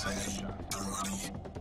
safe and.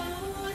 oh.